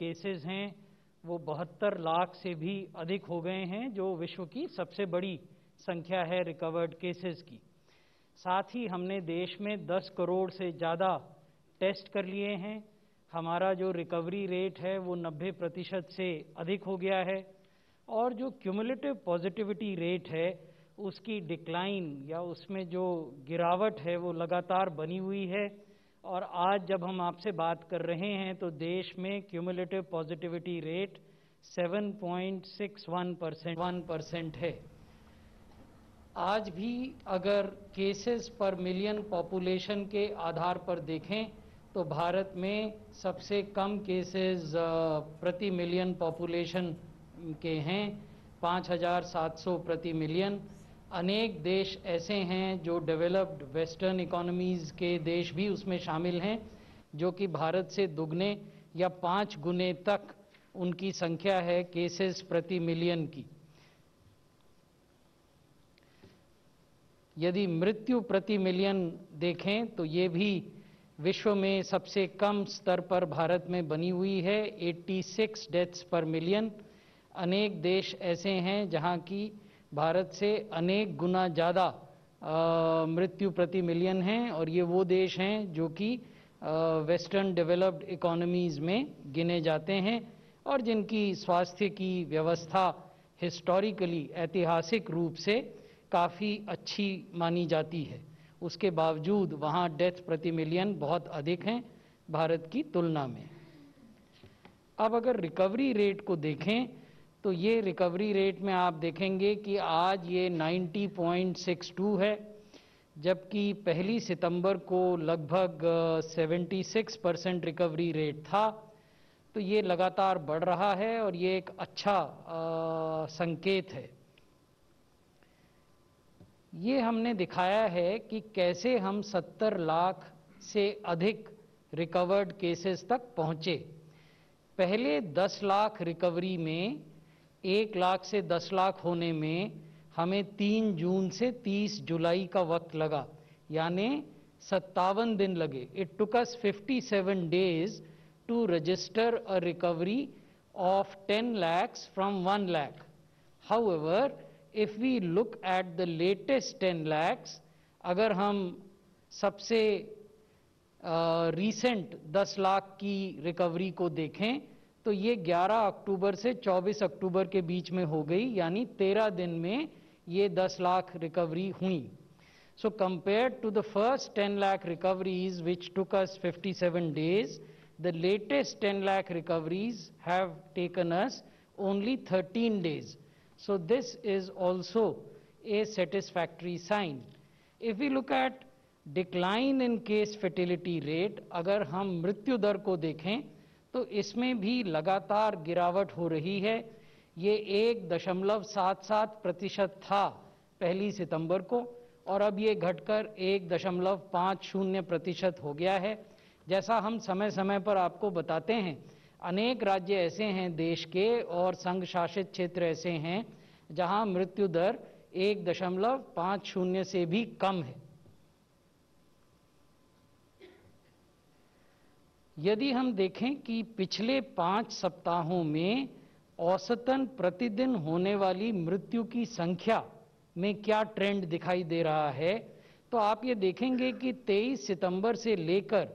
Cases हैं, वो बहत्तर लाख से भी अधिक हो गए हैं, जो विश्व की सबसे बड़ी संख्या है रिकवर्ड केसेस की। साथ ही हमने देश में 10 करोड़ से ज़्यादा टेस्ट कर लिए हैं। हमारा जो रिकवरी रेट है, वो 90 प्रतिशत से अधिक हो गया है। और जो क्यूमुलेटिव पॉजिटिविटी रेट है, उसकी डिक्लाइन या उसमें जो गिरावट है, वो लगातार बनी हुई है। और आज जब हम आपसे बात कर रहे हैं तो देश में cumulative positivity rate 7.61 percent one percent है। आज भी अगर केसेस पर मिलियन पॉपुलेशन के आधार पर देखें तो भारत में सबसे कम केसेस प्रति मिलियन पॉपुलेशन के हैं 5,700 प्रति मिलियन अनेक देश ऐसे हैं जो डेवलप्ड वेस्टर्न इकोनॉमीज़ के देश भी उसमें शामिल हैं, जो कि भारत से दुगने या पाँच गुने तक उनकी संख्या है केसेस प्रति मिलियन की। यदि मृत्यु प्रति मिलियन देखें तो ये भी विश्व में सबसे कम स्तर पर भारत में बनी हुई है 86 डेथ्स पर मिलियन अनेक देश ऐसे हैं जहाँ की भारत से अनेक गुना ज़्यादा मृत्यु प्रति मिलियन हैं और ये वो देश हैं जो कि वेस्टर्न डेवलप्ड इकोनॉमीज़ में गिने जाते हैं और जिनकी स्वास्थ्य की व्यवस्था हिस्टोरिकली ऐतिहासिक रूप से काफ़ी अच्छी मानी जाती है। उसके बावजूद वहाँ डेथ प्रति मिलियन बहुत अधिक हैं भारत की तुलना में। अब अगर रिकवरी रेट को देखें तो ये रिकवरी रेट में आप देखेंगे कि आज ये 90.62 है जबकि पहली सितंबर को लगभग 76 परसेंट रिकवरी रेट था। तो ये लगातार बढ़ रहा है और ये एक अच्छा आ, संकेत है। ये हमने दिखाया है कि कैसे हम 70 लाख से अधिक रिकवर्ड केसेस तक पहुँचे। पहले 10 लाख रिकवरी में एक लाख से दस लाख होने में हमें तीन जून से तीस जुलाई का वक्त लगा यानी सत्तावन दिन लगे। It took us 57 days to register a recovery of 10 lakhs from 1 lakh. However if we look at the latest 10 lakhs अगर हम सबसे रीसेंट uh, 10 लाख की रिकवरी को देखें तो ये 11 अक्टूबर से 24 अक्टूबर के बीच में हो गई, यानी 13 दिन में ये 10 लाख रिकवरी हुई। So compare to the first 10 lakh recoveries which took us 57 days the latest 10 lakh recoveries have taken us only 13 days. So this is also a satisfactory sign. If we look at decline in case fatality rate, अगर हम मृत्यु दर को देखें तो इसमें भी लगातार गिरावट हो रही है। ये एक दशमलव सात सात प्रतिशत था पहली सितंबर को, और अब ये घटकर एक दशमलव पाँच शून्य प्रतिशत हो गया है। जैसा हम समय समय पर आपको बताते हैं, अनेक राज्य ऐसे हैं देश के और संघ शासित क्षेत्र ऐसे हैं जहाँ मृत्यु दर एक दशमलव पाँच शून्य से भी कम है। यदि हम देखें कि पिछले पाँच सप्ताहों में औसतन प्रतिदिन होने वाली मृत्यु की संख्या में क्या ट्रेंड दिखाई दे रहा है तो आप ये देखेंगे कि 23 सितंबर से लेकर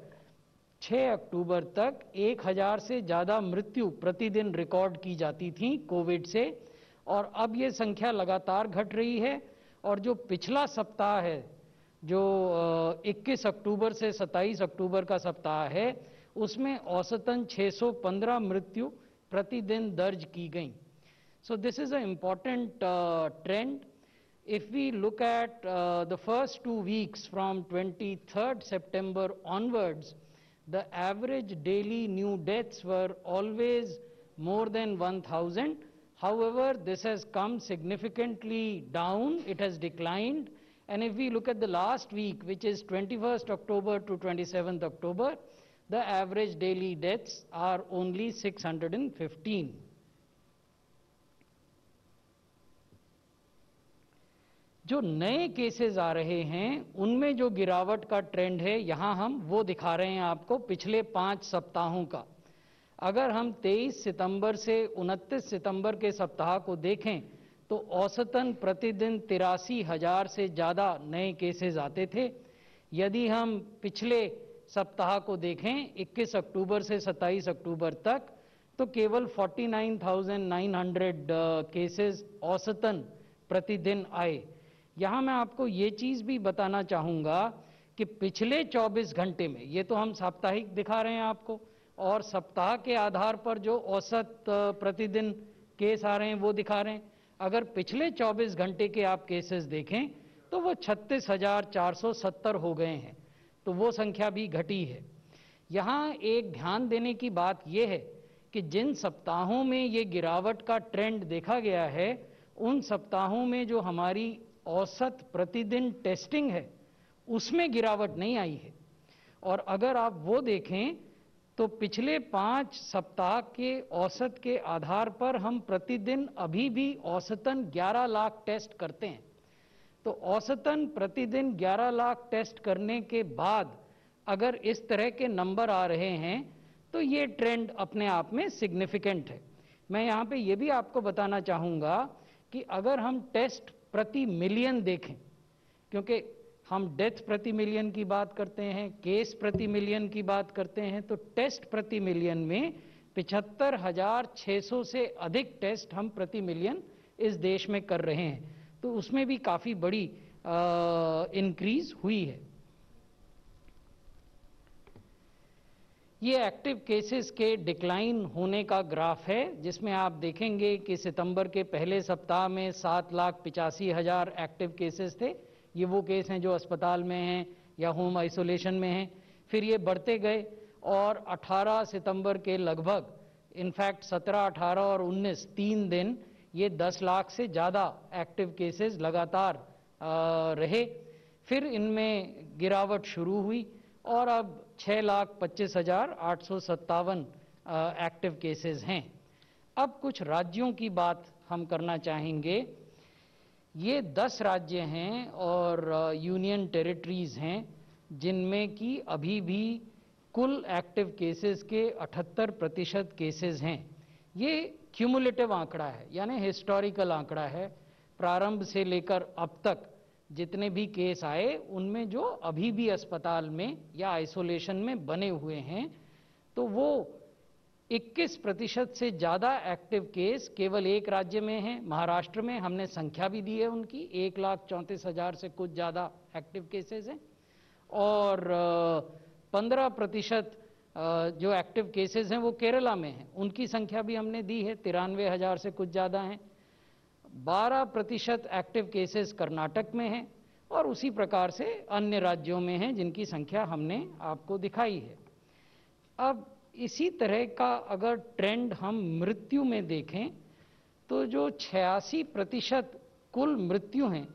6 अक्टूबर तक 1000 से ज़्यादा मृत्यु प्रतिदिन रिकॉर्ड की जाती थी कोविड से, और अब ये संख्या लगातार घट रही है। और जो पिछला सप्ताह है, जो 21 अक्टूबर से 27 अक्टूबर का सप्ताह है उसमें औसतन 615 मृत्यु प्रतिदिन दर्ज की गई so this is a important trend if we look at uh, the first two weeks from 23rd September onwards, the average daily new deaths were always more than 1,000. However, this has come significantly down, it has declined. And if we look at the last week, which is 21st October to 27th October, the average daily deaths are only 615. जो नए cases आ रहे हैं, उनमें जो गिरावट का trend है, यहाँ हम वो दिखा रहे हैं आपको पिछले पाँच सप्ताहों का अगर हम 23 सितंबर से 29 सितंबर के सप्ताह को देखें तो औसतन प्रतिदिन तिरासी हज़ार से ज़्यादा नए केसेस आते थे यदि हम पिछले सप्ताह को देखें 21 अक्टूबर से 27 अक्टूबर तक तो केवल 49,900 केसेस औसतन प्रतिदिन आए। यहाँ मैं आपको ये चीज़ भी बताना चाहूँगा कि पिछले 24 घंटे में ये तो हम साप्ताहिक दिखा रहे हैं आपको और सप्ताह के आधार पर जो औसत प्रतिदिन केस आ रहे हैं वो दिखा रहे हैं। अगर पिछले 24 घंटे के आप केसेस देखें तो वो छत्तीस हज़ार चार सौ सत्तर हो गए हैं। तो वो संख्या भी घटी है। यहाँ एक ध्यान देने की बात यह है कि जिन सप्ताहों में ये गिरावट का ट्रेंड देखा गया है, उन सप्ताहों में जो हमारी औसत प्रतिदिन टेस्टिंग है, उसमें गिरावट नहीं आई है। और अगर आप वो देखें तो पिछले पाँच सप्ताह के औसत के आधार पर हम प्रतिदिन अभी भी औसतन 11 लाख टेस्ट करते हैं। तो औसतन प्रतिदिन 11 लाख टेस्ट करने के बाद अगर इस तरह के नंबर आ रहे हैं तो ये ट्रेंड अपने आप में सिग्निफिकेंट है। मैं यहाँ पे ये भी आपको बताना चाहूँगा कि अगर हम टेस्ट प्रति मिलियन देखें, क्योंकि हम डेथ प्रति मिलियन की बात करते हैं, केस प्रति मिलियन की बात करते हैं तो टेस्ट प्रति मिलियन में पिछहत्तर हज़ार छह सौ से अधिक टेस्ट हम प्रति मिलियन इस देश में कर रहे हैं। तो उसमें भी काफ़ी बड़ी इंक्रीज हुई है। ये एक्टिव केसेस के डिक्लाइन होने का ग्राफ है जिसमें आप देखेंगे कि सितंबर के पहले सप्ताह में सात लाख पिचासी हज़ार एक्टिव केसेस थे। ये वो केस हैं जो अस्पताल में हैं या होम आइसोलेशन में हैं। फिर ये बढ़ते गए और 18 सितंबर के लगभग इनफैक्ट 17, 18 और 19 तीन दिन ये 10 लाख से ज़्यादा एक्टिव केसेस लगातार रहे। फिर इनमें गिरावट शुरू हुई और अब छः लाख पच्चीस हज़ार आठ सौ सत्तावन एक्टिव केसेस हैं। अब कुछ राज्यों की बात हम करना चाहेंगे। ये दस राज्य हैं और यूनियन टेरिटरीज हैं जिनमें कि अभी भी कुल एक्टिव केसेस के 78 प्रतिशत केसेस हैं। ये क्यूमुलेटिव आंकड़ा है, यानी हिस्टोरिकल आंकड़ा है, प्रारंभ से लेकर अब तक जितने भी केस आए, उनमें जो अभी भी अस्पताल में या आइसोलेशन में बने हुए हैं तो वो 21 प्रतिशत से ज़्यादा एक्टिव केस केवल एक राज्य में हैं, महाराष्ट्र में हमने संख्या भी दी है उनकी, एक लाख चौंतीस हज़ार से कुछ ज़्यादा एक्टिव केसेस हैं, और 15 प्रतिशत जो एक्टिव केसेस हैं वो केरला में हैं। उनकी संख्या भी हमने दी है, तिरानवे हज़ार से कुछ ज़्यादा हैं। 12 प्रतिशत एक्टिव केसेस कर्नाटक में हैं और उसी प्रकार से अन्य राज्यों में हैं जिनकी संख्या हमने आपको दिखाई है। अब इसी तरह का अगर ट्रेंड हम मृत्यु में देखें तो जो छियासी प्रतिशत कुल मृत्यु हैं,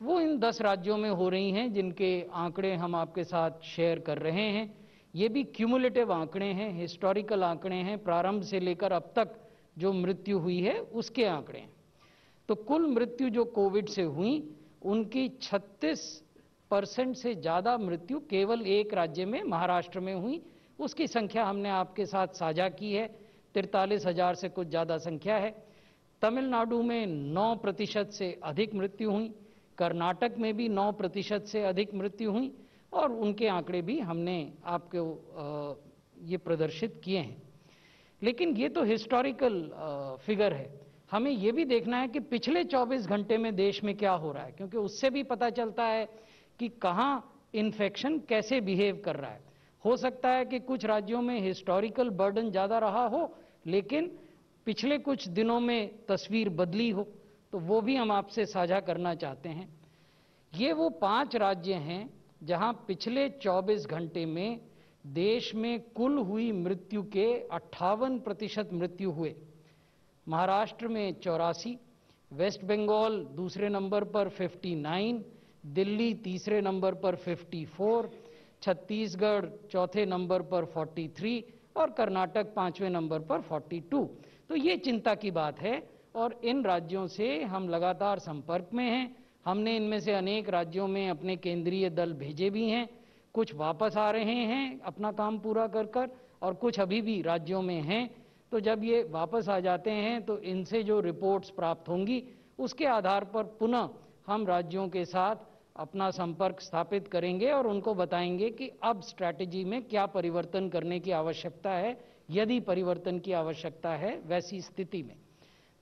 वो इन दस राज्यों में हो रही हैं जिनके आंकड़े हम आपके साथ शेयर कर रहे हैं। ये भी क्यूमुलेटिव आंकड़े हैं हिस्टोरिकल आंकड़े हैं, प्रारंभ से लेकर अब तक जो मृत्यु हुई है, उसके आंकड़े हैं। तो कुल मृत्यु जो कोविड से हुई, उनकी 36 परसेंट से ज़्यादा मृत्यु केवल एक राज्य में, महाराष्ट्र में हुई। उसकी संख्या हमने आपके साथ साझा की है, तिरतालीस हज़ार से कुछ ज़्यादा संख्या है। तमिलनाडु में 9 प्रतिशत से अधिक मृत्यु हुई, कर्नाटक में भी 9 प्रतिशत से अधिक मृत्यु हुई और उनके आंकड़े भी हमने आपको ये प्रदर्शित किए हैं। लेकिन ये तो हिस्टोरिकल फिगर है। हमें ये भी देखना है कि पिछले 24 घंटे में देश में क्या हो रहा है, क्योंकि उससे भी पता चलता है कि कहाँ इन्फेक्शन कैसे बिहेव कर रहा है। हो सकता है कि कुछ राज्यों में हिस्टोरिकल बर्डन ज़्यादा रहा हो, लेकिन पिछले कुछ दिनों में तस्वीर बदली हो तो वो भी हम आपसे साझा करना चाहते हैं। ये वो पाँच राज्य हैं जहाँ पिछले 24 घंटे में देश में कुल हुई मृत्यु के अट्ठावन प्रतिशत मृत्यु हुए। महाराष्ट्र में चौरासी वेस्ट बंगाल दूसरे नंबर पर 59, दिल्ली तीसरे नंबर पर 54, छत्तीसगढ़ चौथे नंबर पर 43 और कर्नाटक पाँचवें नंबर पर 42 तो ये चिंता की बात है और इन राज्यों से हम लगातार संपर्क में हैं। हमने इनमें से अनेक राज्यों में अपने केंद्रीय दल भेजे भी हैं, कुछ वापस आ रहे हैं अपना काम पूरा कर कर, और कुछ अभी भी राज्यों में हैं। तो जब ये वापस आ जाते हैं तो इनसे जो रिपोर्ट्स प्राप्त होंगी, उसके आधार पर पुनः हम राज्यों के साथ अपना संपर्क स्थापित करेंगे और उनको बताएँगे कि अब स्ट्रैटेजी में क्या परिवर्तन करने की आवश्यकता है। यदि परिवर्तन की आवश्यकता है, वैसी स्थिति में।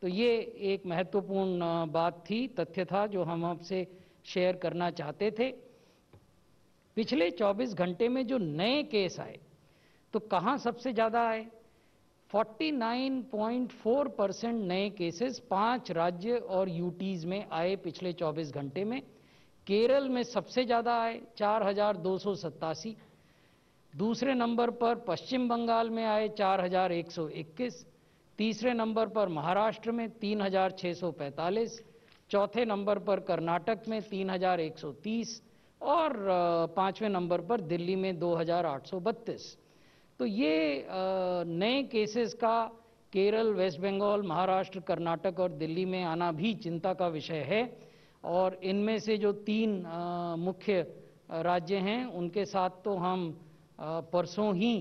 तो ये एक महत्वपूर्ण बात थी, तथ्य था जो हम आपसे शेयर करना चाहते थे। पिछले 24 घंटे में जो नए केस आए तो कहाँ सबसे ज़्यादा आए? 49.4 परसेंट नए केसेस पाँच राज्य और यूटीज में आए पिछले 24 घंटे में। केरल में सबसे ज़्यादा आए, चार हज़ार दो सौ सत्तासी। दूसरे नंबर पर पश्चिम बंगाल में आए 4121 तीसरे नंबर पर महाराष्ट्र में तीन हज़ार छः सौ पैंतालीस, चौथे नंबर पर कर्नाटक में तीन हज़ार एक सौ तीस और पाँचवें नंबर पर दिल्ली में दो हज़ार आठ सौ बत्तीस। तो ये नए केसेस का केरल वेस्ट बंगाल महाराष्ट्र, कर्नाटक और दिल्ली में आना भी चिंता का विषय है और इनमें से जो तीन मुख्य राज्य हैं, उनके साथ तो हम परसों ही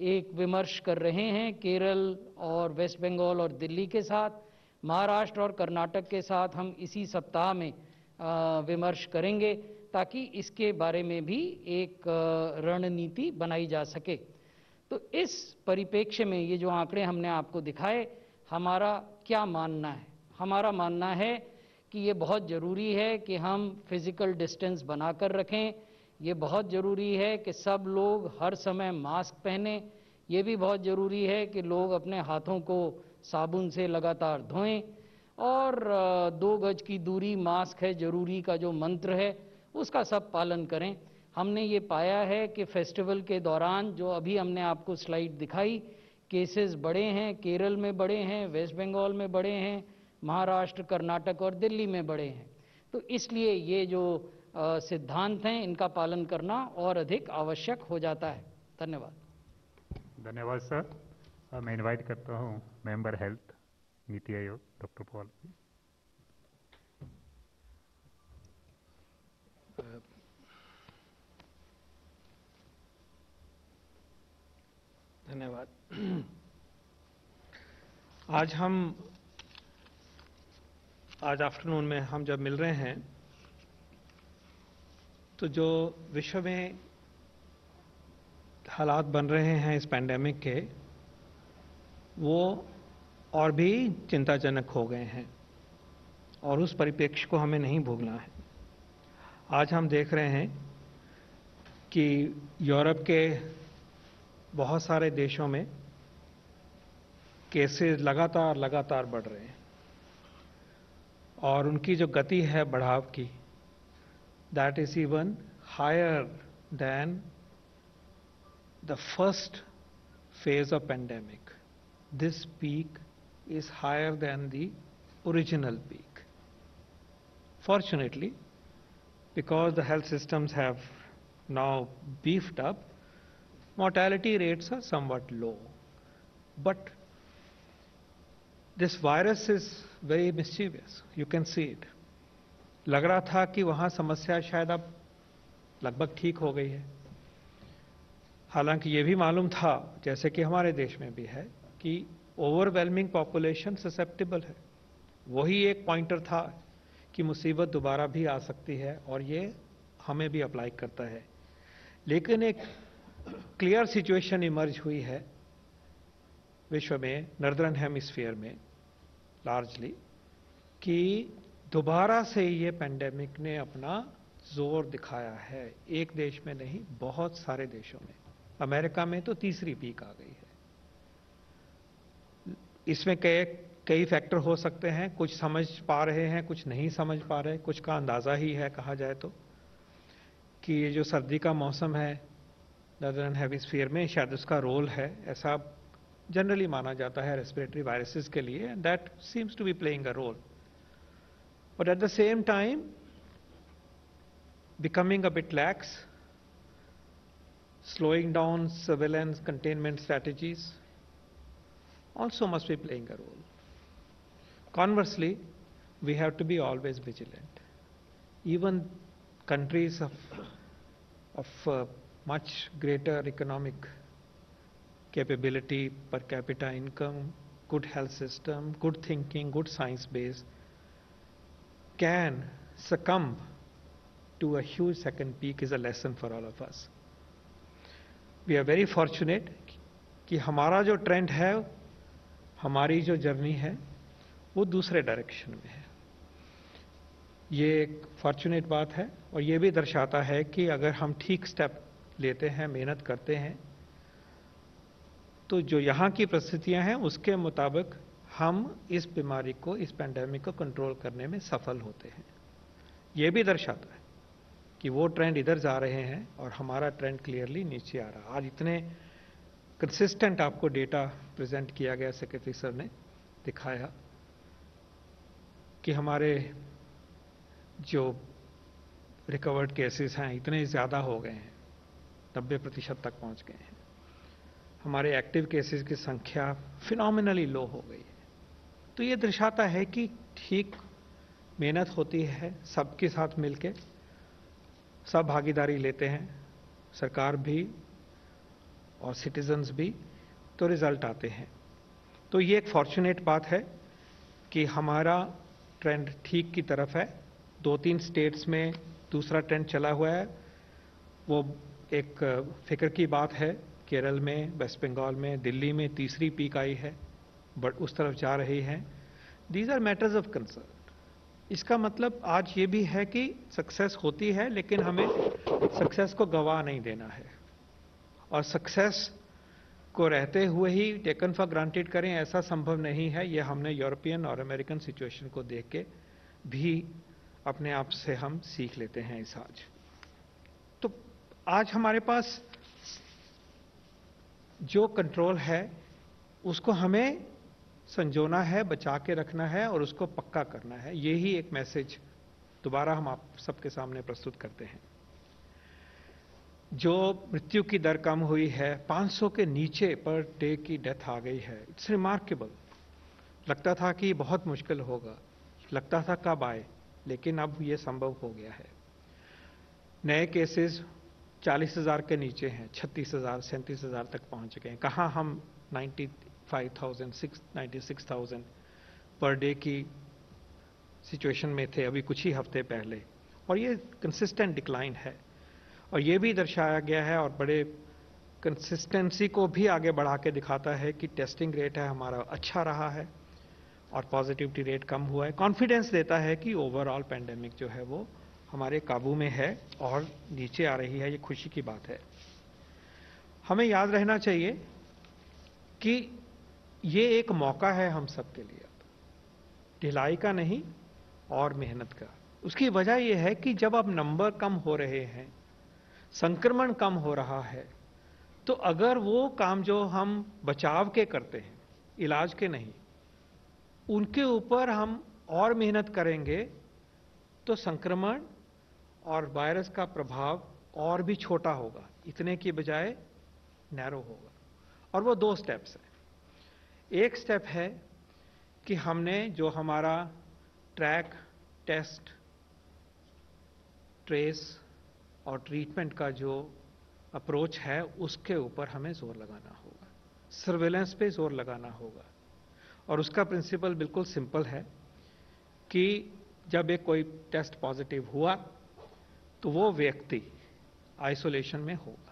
एक विमर्श कर रहे हैं केरल और वेस्ट बंगाल और दिल्ली के साथ, महाराष्ट्र और कर्नाटक के साथ हम इसी सप्ताह में विमर्श करेंगे ताकि इसके बारे में भी एक रणनीति बनाई जा सके। तो इस परिप्रेक्ष्य में ये जो आंकड़े हमने आपको दिखाए, हमारा क्या मानना है? हमारा मानना है कि ये बहुत ज़रूरी है कि हम फ़िज़िकल डिस्टेंस बनाकर रखें ये बहुत ज़रूरी है कि सब लोग हर समय मास्क पहने। ये भी बहुत ज़रूरी है कि लोग अपने हाथों को साबुन से लगातार धोएँ। और दो गज की दूरी मास्क है, ज़रूरी का जो मंत्र है, उसका सब पालन करें। हमने ये पाया है कि फेस्टिवल के दौरान जो अभी हमने आपको स्लाइड दिखाई, केसेस बड़े हैं, केरल में बड़े हैं, वेस्ट बंगाल में बड़े हैं, महाराष्ट्र, कर्नाटक और दिल्ली में बड़े हैं। तो इसलिए ये जो सिद्धांत हैं इनका पालन करना और अधिक आवश्यक हो जाता है। धन्यवाद। धन्यवाद सर। मैं इनवाइट करता हूँ member health NITI Aayog doctor Paul धन्यवाद। आज हम आज आफ्टरनून में हम जब मिल रहे हैं तो जो विश्व में हालात बन रहे हैं इस पैंडेमिक के, वो और भी चिंताजनक हो गए हैं और उस परिप्रेक्ष्य को हमें नहीं भूलना है। आज हम देख रहे हैं कि यूरोप के बहुत सारे देशों में केसेस लगातार लगातार बढ़ रहे हैं और उनकी जो गति है बढ़ाव की that is even higher than the first phase of pandemic. This peak is higher than the original peak. Fortunately, because the health systems have now beefed up, mortality rates are somewhat low. But this virus is very mischievous. You can see it. लग रहा था कि वहाँ समस्या शायद अब लगभग ठीक हो गई है। हालाँकि ये भी मालूम था, जैसे कि हमारे देश में भी है, कि ओवरवेलमिंग पॉपुलेशन ससेप्टेबल है। वही एक पॉइंटर था कि मुसीबत दोबारा भी आ सकती है और ये हमें भी अप्लाई करता है। लेकिन एक क्लियर सिचुएशन इमर्ज हुई है विश्व में नर्दर्न हेमिस्फीयर में लार्जली कि दोबारा से ये पेंडेमिक ने अपना ज़ोर दिखाया है। एक देश में नहीं, बहुत सारे देशों में। अमेरिका में तो तीसरी पीक आ गई है। इसमें कई कई फैक्टर हो सकते हैं। कुछ समझ पा रहे हैं, कुछ नहीं समझ पा रहे। कुछ का अंदाज़ा ही है, कहा जाए तो कि ये जो सर्दी का मौसम है नदरन हेमिस्फीयर में, शायद उसका रोल है। ऐसा जनरली माना जाता है रेस्पिरेटरी वायरसेस के लिए that seems to be playing a role but at the same time becoming a bit lax, slowing down surveillance containment strategies also must be playing a role. Conversely, we have to be always vigilant. Even countries of, of uh, much greater economic capability per capita income, good health system, good thinking, good science base can succumb to a huge second peak is a lesson for all of us. We are very fortunate कि हमारा जो trend है, हमारी जो journey है, वो दूसरे direction में है ये एक फॉर्चुनेट बात है और ये भी दर्शाता है कि अगर हम ठीक स्टेप लेते हैं, मेहनत करते हैं तो जो यहाँ की परिस्थितियाँ हैं, उसके मुताबिक हम इस बीमारी को, इस पैंडेमिक को कंट्रोल करने में सफल होते हैं। ये भी दर्शाता है कि वो ट्रेंड इधर जा रहे हैं और हमारा ट्रेंड क्लियरली नीचे आ रहा है। आज इतने कंसिस्टेंट आपको डेटा प्रेजेंट किया गया सेक्रेटरी सर ने दिखाया कि हमारे जो रिकवर्ड केसेस हैं, इतने ज़्यादा हो गए हैं, नब्बे प्रतिशत तक पहुँच गए हैं। हमारे एक्टिव केसेस की संख्या फिनोमिनली लो हो गई तो ये दर्शाता है कि ठीक मेहनत होती है, सबके साथ मिलके, सब भागीदारी लेते हैं, सरकार भी और सिटीजन्स भी तो रिज़ल्ट आते हैं। तो ये एक फॉर्चुनेट बात है कि हमारा ट्रेंड ठीक की तरफ़ है। दो तीन स्टेट्स में दूसरा ट्रेंड चला हुआ है। वो एक फ़िक्र की बात है, केरल में, वेस्ट बंगाल में, दिल्ली में तीसरी पीक आई है। बट उस तरफ़ जा रही है। These are matters of concern इसका मतलब आज ये भी है कि सक्सेस होती है, लेकिन हमें सक्सेस को गवा नहीं देना है। और सक्सेस को रहते हुए ही टेकन फॉर ग्रांटेड करें, ऐसा संभव नहीं है। यह हमने यूरोपियन और अमेरिकन सिचुएशन को देख के भी अपने आप से हम सीख लेते हैं इस आज। तो आज हमारे पास जो कंट्रोल है, उसको हमें संजोना है, बचा के रखना है और उसको पक्का करना है। यही एक मैसेज दोबारा हम आप सबके सामने प्रस्तुत करते हैं। जो मृत्यु की दर कम हुई है 500 के नीचे पर डे की डेथ आ गई है। इट्स रिमार्केबल लगता था कि बहुत मुश्किल होगा। लगता था कब आए, लेकिन अब ये संभव हो गया है। नए केसेस चालीस हज़ार के नीचे हैं, छत्तीस हज़ार, सैंतीस हज़ार तक पहुँच गए कहाँ हम 95,000 96,000 पर डे की सिचुएशन में थे अभी कुछ ही हफ़्ते पहले। और ये कंसिस्टेंट डिक्लाइन है। और ये भी दर्शाया गया है और बड़े कंसिस्टेंसी को भी आगे बढ़ा के दिखाता है कि टेस्टिंग रेट है हमारा अच्छा रहा है और पॉजिटिविटी रेट कम हुआ है। कॉन्फिडेंस देता है कि ओवरऑल पैंडेमिक जो है वो हमारे काबू में है और नीचे आ रही है ये खुशी की बात है। हमें याद रहना चाहिए कि ये एक मौका है हम सबके लिए। अब ढिलाई का नहीं, और मेहनत का। उसकी वजह यह है कि जब अब नंबर कम हो रहे हैं, संक्रमण कम हो रहा है तो अगर वो काम जो हम बचाव के करते हैं, इलाज के नहीं, उनके ऊपर हम और मेहनत करेंगे तो संक्रमण और वायरस का प्रभाव और भी छोटा होगा। इतने की बजाय नैरो होगा। और वो दो स्टेप्स हैं। एक स्टेप है कि हमने जो हमारा ट्रैक टेस्ट ट्रेस और ट्रीटमेंट का जो अप्रोच है, उसके ऊपर हमें ज़ोर लगाना होगा। सर्वेलेंस पे ज़ोर लगाना होगा। और उसका प्रिंसिपल बिल्कुल सिंपल है कि जब एक कोई टेस्ट पॉजिटिव हुआ तो वो व्यक्ति आइसोलेशन में होगा।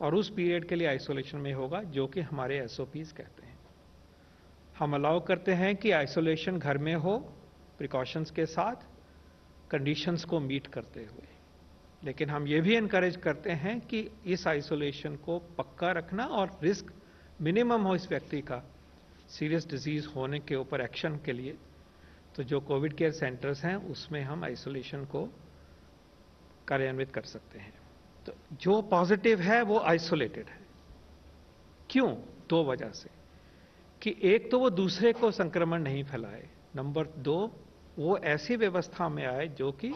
और उस पीरियड के लिए आइसोलेशन में होगा, जो कि हमारे एसओपीज कहते हैं। हम अलाउ करते हैं कि आइसोलेशन घर में हो प्रिकॉशंस के साथ कंडीशंस को मीट करते हुए। लेकिन हम ये भी इनकरेज करते हैं कि इस आइसोलेशन को पक्का रखना और रिस्क मिनिमम हो इस व्यक्ति का सीरियस डिज़ीज़ होने के ऊपर एक्शन के लिए। तो जो कोविड केयर सेंटर्स हैं, उसमें हम आइसोलेशन को कार्यान्वित कर सकते हैं। तो जो पॉजिटिव है, वो आइसोलेटेड है। क्यों? दो वजह से। कि एक तो वो दूसरे को संक्रमण नहीं फैलाए। नंबर दो, वो ऐसी व्यवस्था में आए जो कि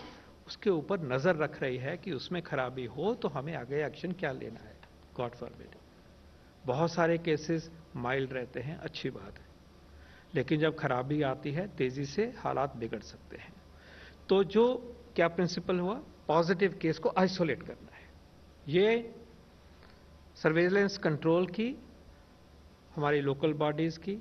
उसके ऊपर नज़र रख रही है कि उसमें खराबी हो तो हमें आगे एक्शन क्या लेना है? गॉड फॉरबिड बहुत सारे केसेस माइल्ड रहते हैं, अच्छी बात है। लेकिन जब खराबी आती है, तेज़ी से हालात बिगड़ सकते हैं। तो जो क्या प्रिंसिपल हुआ? पॉजिटिव केस को आइसोलेट करना ये सर्वेलेंस कंट्रोल की, हमारी लोकल बॉडीज की,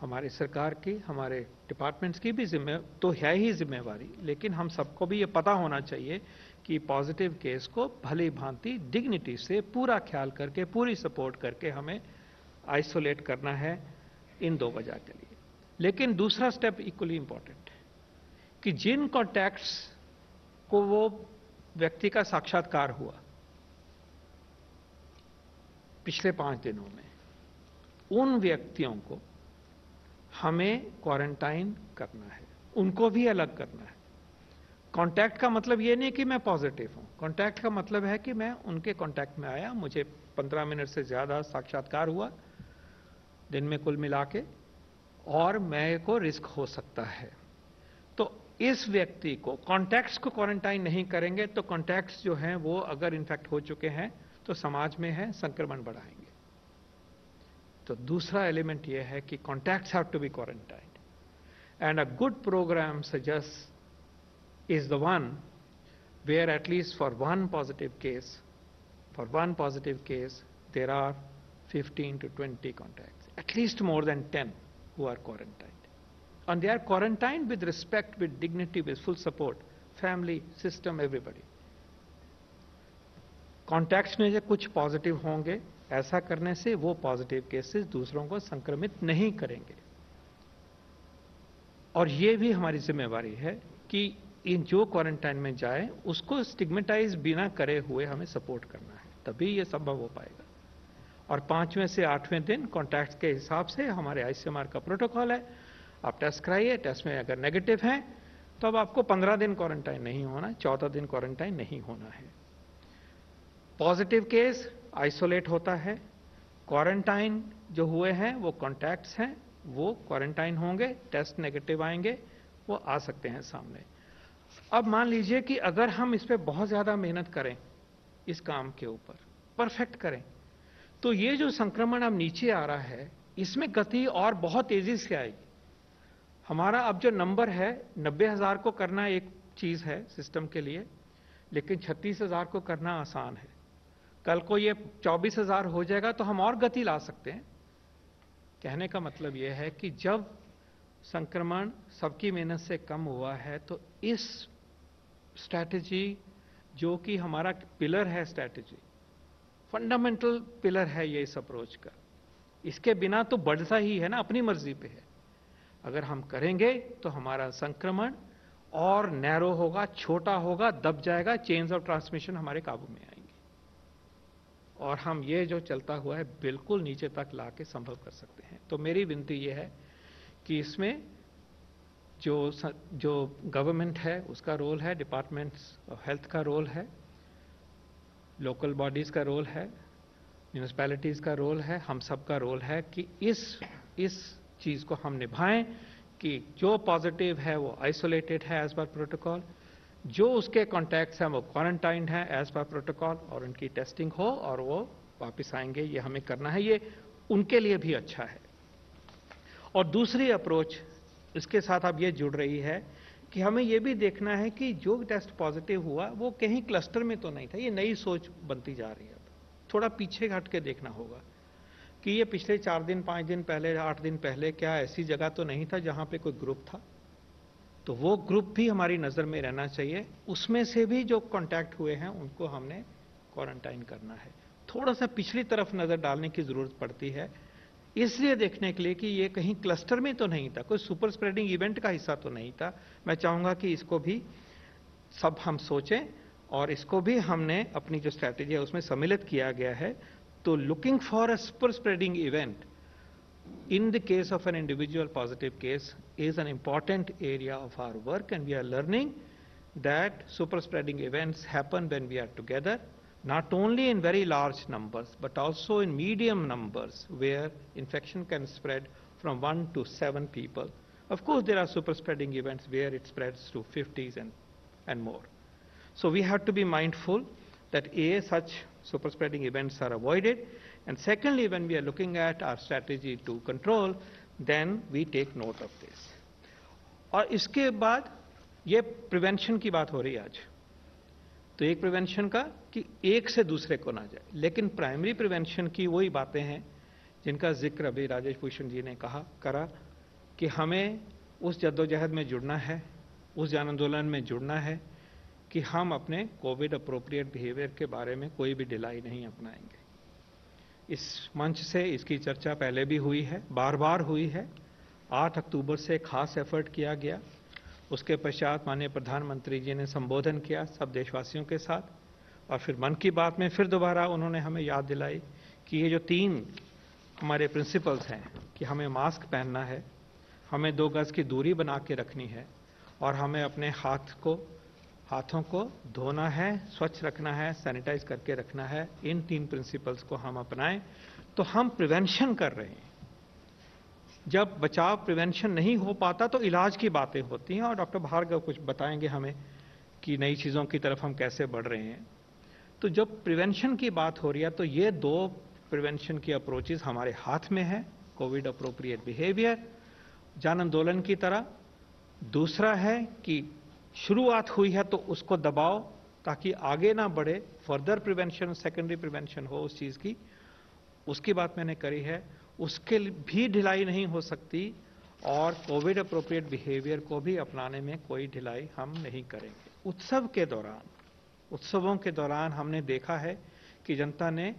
हमारी सरकार की, हमारे डिपार्टमेंट्स की भी जिम्मे तो है ही जिम्मेवारी, लेकिन हम सबको भी ये पता होना चाहिए कि पॉजिटिव केस को भली भांति डिग्निटी से पूरा ख्याल करके, पूरी सपोर्ट करके हमें आइसोलेट करना है इन दो वजह के लिए। लेकिन दूसरा स्टेप इक्वली इंपॉर्टेंट है कि जिन कॉन्टैक्ट्स को वो व्यक्ति का साक्षात्कार हुआ पिछले पाँच दिनों में, उन व्यक्तियों को हमें क्वारंटाइन करना है। उनको भी अलग करना है। कांटेक्ट का मतलब ये नहीं कि मैं पॉजिटिव हूँ। कांटेक्ट का मतलब है कि मैं उनके कांटेक्ट में आया, मुझे 15 मिनट से ज़्यादा साक्षात्कार हुआ, दिन में कुल मिला के, और मैं को रिस्क हो सकता है। तो इस व्यक्ति को कॉन्टैक्ट्स को क्वारंटाइन नहीं करेंगे तो कॉन्टैक्ट्स जो हैं वो अगर इन्फेक्ट हो चुके हैं तो समाज में है, संक्रमण बढ़ाएँगे। तो दूसरा एलिमेंट यह है कि contact have to be quarantine and a good programme suggest is the one where at least for one positive case for one positive case there are 15 to 20 contact at least more than ten who are quarantine and they are quarantine with respect with dignity with full support family system everybody contacts में जो कुछ positive होंगे, ऐसा करने से वो positive cases दूसरों को संक्रमित नहीं करेंगे। और ये भी हमारी जिम्मेवारी है कि इन जो क्वारंटाइन में जाए, उसको स्टिग्मेटाइज बिना करे हुए हमें सपोर्ट करना है, तभी ये संभव हो पाएगा। और पाँचवें से आठवें दिन कॉन्टैक्ट के हिसाब से हमारे आईसीएमआर का प्रोटोकॉल है। आप टेस्ट कराइए टेस्ट में अगर नेगेटिव है तो अब आपको पंद्रह दिन क्वारंटाइन नहीं होना, चौदह दिन क्वारंटाइन नहीं होना है। पॉजिटिव केस आइसोलेट होता है। क्वारंटाइन जो हुए हैं, वो कॉन्टैक्ट्स हैं, वो क्वारंटाइन होंगे, टेस्ट नेगेटिव आएँगे, वो आ सकते हैं सामने। अब मान लीजिए कि अगर हम इस पर बहुत ज़्यादा मेहनत करें, इस काम के ऊपर, परफेक्ट करें तो ये जो संक्रमण अब नीचे आ रहा है, इसमें गति और बहुत तेज़ी से आएगी। हमारा अब जो नंबर है, नब्बे हज़ार को करना एक चीज़ है सिस्टम के लिए, लेकिन छत्तीस हज़ार को करना आसान है। कल को ये चौबीस हज़ार हो जाएगा तो हम और गति ला सकते हैं। कहने का मतलब यह है कि जब संक्रमण सबकी मेहनत से कम हुआ है तो इस स्ट्रैटेजी जो कि हमारा पिलर है स्ट्रैटेजी फंडामेंटल पिलर है ये इस अप्रोच का। इसके बिना तो बढ़ता ही है ना, अपनी मर्ज़ी पे है। अगर हम करेंगे तो हमारा संक्रमण और नैरो होगा, छोटा होगा, दब जाएगा चेंज ऑफ़ ट्रांसमिशन हमारे काबू में आएँगे और हम ये जो चलता हुआ है, बिल्कुल नीचे तक ला के संभव कर सकते हैं। तो मेरी विनती ये है कि इसमें जो जो गवर्नमेंट है, उसका रोल है डिपार्टमेंट्स ऑफ़ हेल्थ का रोल है लोकल बॉडीज का रोल है म्यूनिसपैलिटीज का रोल है, हम सब का रोल है कि इस इस चीज़ को हम निभाएँ कि जो पॉजिटिव है, वो आइसोलेटेड है एज पर प्रोटोकॉल जो उसके कॉन्टैक्ट्स हैं वो क्वारंटाइंड हैं एज पर प्रोटोकॉल और उनकी टेस्टिंग हो और वो वापस आएँगे, ये हमें करना है, ये उनके लिए भी अच्छा है। और दूसरी अप्रोच इसके साथ अब ये जुड़ रही है कि हमें ये भी देखना है कि जो टेस्ट पॉजिटिव हुआ, वो कहीं क्लस्टर में तो नहीं था, ये नई सोच बनती जा रही है अब। थोड़ा पीछे हट के देखना होगा कि ये पिछले चार दिन, पाँच दिन पहले, आठ दिन पहले क्या ऐसी जगह तो नहीं था जहाँ पे कोई ग्रुप था? तो वो ग्रुप भी हमारी नज़र में रहना चाहिए। उसमें से भी जो कॉन्टैक्ट हुए हैं, उनको हमने क्वारंटाइन करना है। थोड़ा सा पिछली तरफ़ नज़र डालने की ज़रूरत पड़ती है। इसलिए देखने के लिए कि ये कहीं क्लस्टर में तो नहीं था, कोई सुपर स्प्रेडिंग इवेंट का हिस्सा तो नहीं था। मैं चाहूँगा कि इसको भी सब हम सोचें और इसको भी हमने अपनी जो स्ट्रैटेजी है, उसमें सम्मिलित किया गया है। तो looking for a super spreading event in the case of an individual positive case is an important area of our work and we are learning that super spreading events happen when we are together not only in very large numbers but also in medium numbers where infection can spread from 1 to 7 people of course there are super spreading events where it spreads to 50s and, and more so we have to be mindful that A, such super spreading events are avoided. And secondly, when we are looking at our strategy to control, then we take note of this. और इसके बाद ये prevention की बात हो रही है आज। तो एक प्रिवेंशन का कि एक से दूसरे को ना जाए। लेकिन प्राइमरी प्रिवेंशन की वही बातें हैं जिनका ज़िक्र अभी राजेश भूषण जी ने कहा करा कि हमें उस जद्दोजहद में जुड़ना है उस जन आंदोलन में जुड़ना है कि हम अपने कोविड अप्रोप्रिएट बिहेवियर के बारे में कोई भी ढिलाई नहीं अपनाएँगे। इस मंच से इसकी चर्चा पहले भी हुई है बार बार हुई है। 8 अक्टूबर से खास एफर्ट किया गया। उसके पश्चात माननीय प्रधानमंत्री जी ने संबोधन किया सब देशवासियों के साथ। और फिर मन की बात में फिर दोबारा उन्होंने हमें याद दिलाई कि ये जो तीन हमारे प्रिंसिपल्स हैं कि हमें मास्क पहनना है, हमें दो गज की दूरी बना के रखनी है और हमें अपने हाथ को हाथों को धोना है, स्वच्छ रखना है सैनिटाइज करके रखना है, इन तीन प्रिंसिपल्स को हम अपनाएँ। तो हम प्रिवेंशन कर रहे हैं। जब बचाव प्रिवेंशन नहीं हो पाता तो इलाज की बातें होती हैं और डॉक्टर भार्गव कुछ बताएँगे हमें कि नई चीज़ों की तरफ़ हम कैसे बढ़ रहे हैं। तो जब प्रिवेंशन की बात हो रही है तो ये दो प्रिवेंशन की अप्रोचेज हमारे हाथ में है कोविड अप्रोप्रिएट बिहेवियर जन आंदोलन की तरह। दूसरा है कि शुरुआत हुई है तो उसको दबाओ ताकि आगे ना बढ़े फर्दर प्रिवेंशन सेकेंडरी प्रिवेंशन हो उस चीज़ की। उसकी बात मैंने करी है, उसके भी ढिलाई नहीं हो सकती और कोविड अप्रोप्रिएट बिहेवियर को भी अपनाने में कोई ढिलाई हम नहीं करेंगे। उत्सव के दौरान, उत्सवों के दौरान हमने देखा है कि जनता ने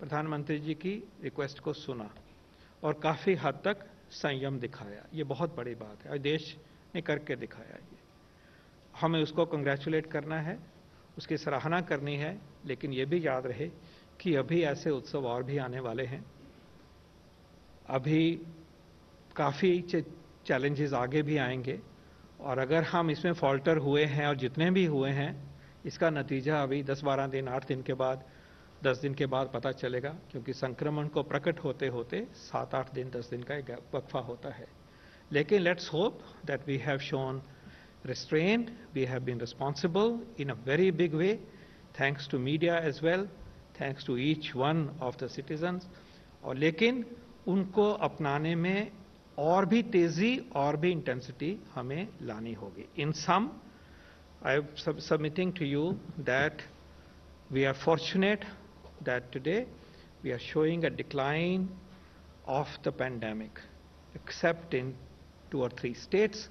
प्रधानमंत्री जी की रिक्वेस्ट को सुना और काफ़ी हद तक संयम दिखाया। ये बहुत बड़ी बात है और देश ने करके दिखाया ये। हमें उसको कंग्रेचुलेट करना है, उसकी सराहना करनी है, लेकिन ये भी याद रहे कि अभी ऐसे उत्सव और भी आने वाले हैं। अभी काफ़ी चैलेंजेस आगे भी आएँगे और अगर हम इसमें फॉल्टर हुए हैं और जितने भी हुए हैं, इसका नतीजा अभी 10-12 दिन 8 दिन के बाद 10 दिन के बाद पता चलेगा, क्योंकि संक्रमण को प्रकट होते होते 7-8 दिन 10 दिन का एक वक्फा होता है। लेकिन let's hope that we have shown restraint we have been responsible in a very big way thanks to media as well thanks to each one of the citizens और लेकिन उनको अपनाने में और भी तेजी और भी इंटेंसिटी हमें लानी होगी in sum I am submitting to you that we are fortunate that today we are showing a decline of the pandemic, except in two or three states.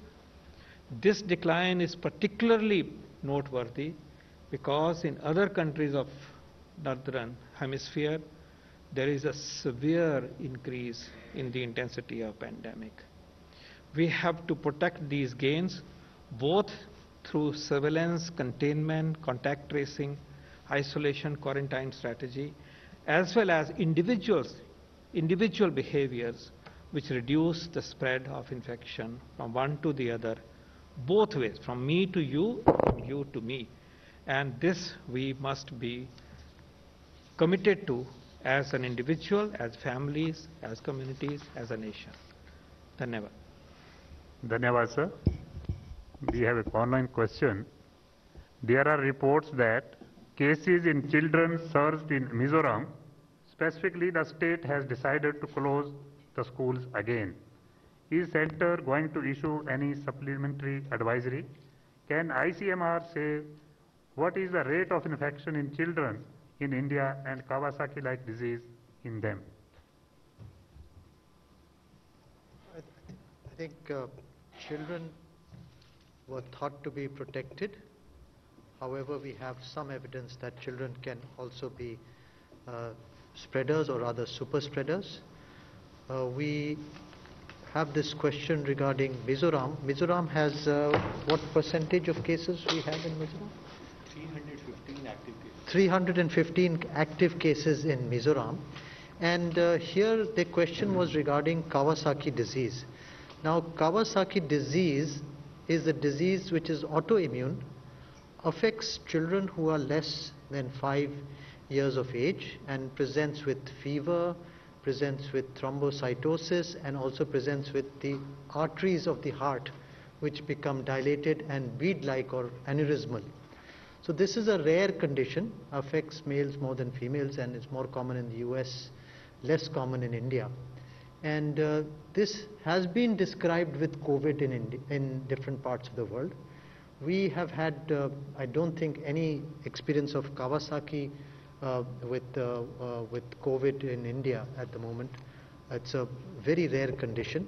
This decline is particularly noteworthy because in other countries of northern hemisphere, there is a severe increase in the intensity of pandemic. We have to protect these gains both through surveillance, containment, contact tracing, isolation, quarantine strategy, as well as individuals, individual behaviors which reduce the spread of infection from one to the other, both ways, from me to you, from you to me. And this we must be committed to as an individual, as families, as communities, as a nation. Dhanyavad. Dhanyavad, sir. We have an online question. There are reports that cases in children surged in Mizoram. Specifically, the state has decided to close the schools again. Is center going to issue any supplementary advisory? Can ICMR say what is the rate of infection in children in India and Kawasaki-like disease in them? I, I think uh, children were thought to be protected. However, we have some evidence that children can also be uh, spreaders or rather super spreaders. Uh, we have this question regarding Mizoram. Mizoram has uh, what percentage of cases we have in Mizoram? 315 active cases. 315 active cases in Mizoram. And uh, here the question was regarding Kawasaki disease. Now, Kawasaki disease is a disease which is autoimmune, affects children who are less than five years of age and presents with fever, presents with thrombocytosis and also presents with the arteries of the heart which become dilated and bead-like or aneurysmal. So this is a rare condition, affects males more than females and is more common in the US, less common in India. And uh, this has been described with COVID in, Indi- in different parts of the world. we have had, uh, I don't think, any experience of Kawasaki with, uh, uh, with COVID in India at the moment. It's a very rare condition.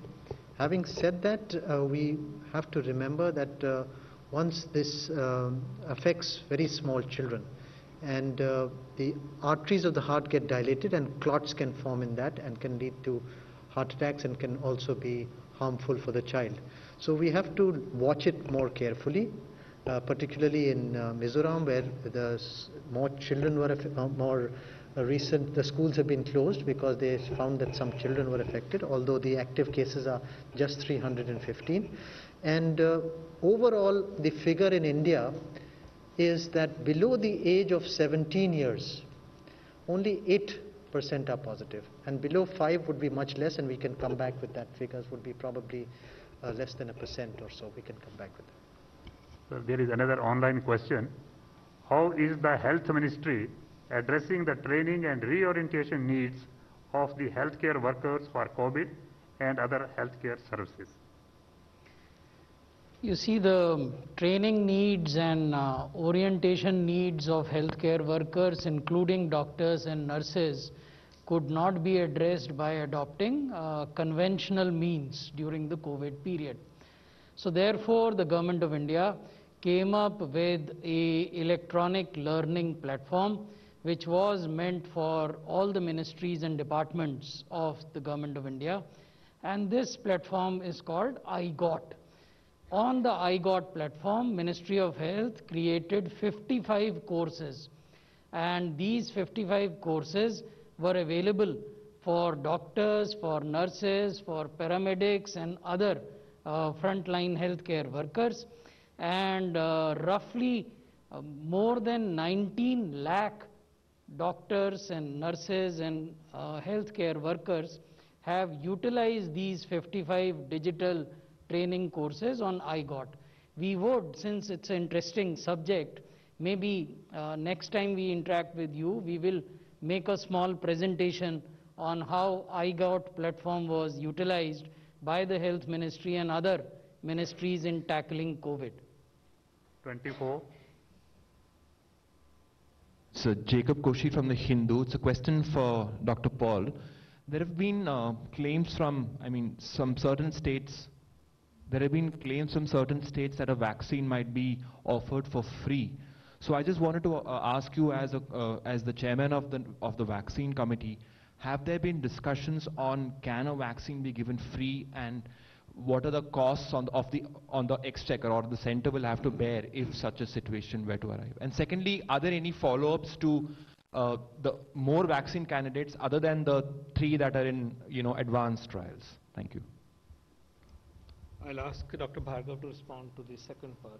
Having said that, uh, we have to remember that uh, once this um, affects very small children, and uh, the arteries of the heart get dilated and clots can form in that and can lead to heart attacks and can also be harmful for the child. So we have to watch it more carefully, uh, particularly in uh, Mizoram where the more children were, uh, more uh, recent, the schools have been closed because they found that some children were affected, although the active cases are just 315. And uh, overall, the figure in India is that below the age of 17 years, only 8% are positive, and below 5 would be much less, and we can come back with that. Figures would be probably uh, less than a percent or so. We can come back with that. There is another online question. How is the health ministry addressing the training and reorientation needs of the healthcare workers for COVID and other healthcare services? You see, the training needs and uh, orientation needs of healthcare workers, including doctors and nurses, could not be addressed by adopting uh, conventional means during the COVID period. So therefore, the government of India came up with a electronic learning platform which was meant for all the ministries and departments of the government of India. And this platform is called iGOT. On the iGOT platform, Ministry of Health created 55 courses and these 55 courses were available for doctors, for nurses, for paramedics and other uh, frontline healthcare workers and uh, roughly uh, more than 19 lakh doctors and nurses and uh, healthcare workers have utilized these 55 digital training courses on iGOT. We would, since it's an interesting subject, maybe uh, next time we interact with you, we will make a small presentation on how iGOT platform was utilized by the health ministry and other ministries in tackling COVID. 24. So Jacob Koshi from the Hindu. It's a question for Dr. Paul. There have been uh, claims from, I mean, some certain states. There have been claims from certain states that a vaccine might be offered for free. So I just wanted to uh, ask you, as a, uh, as the chairman of the of the vaccine committee, have there been discussions on can a vaccine be given free and what are the costs on the, of the on the exchequer or the center will have to bear if such a situation were to arrive? And secondly, are there any follow-ups to uh, the more vaccine candidates other than the three that are in you know advanced trials? Thank you. I'll ask Dr. Bhargav to respond to the second part,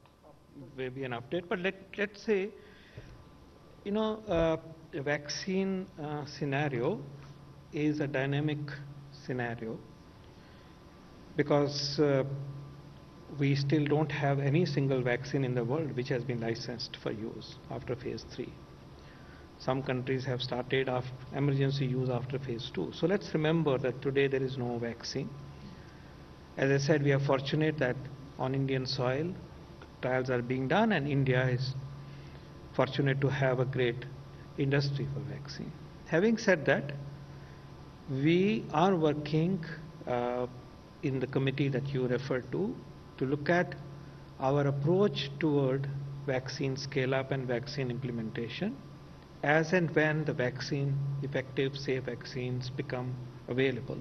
maybe an update. But let, let's say, you know, uh, a vaccine uh, scenario is a dynamic scenario because uh, we still don't have any single vaccine in the world which has been licensed for use after phase 3. Some countries have started af- emergency use after phase 2. So let's remember that today there is no vaccine. As I said, we are fortunate that on Indian soil trials are being done and India is fortunate to have a great industry for vaccine. Having said that, we are working uh, in the committee that you referred to to look at our approach toward vaccine scale up and vaccine implementation as and when the vaccine, effective, safe vaccines become available.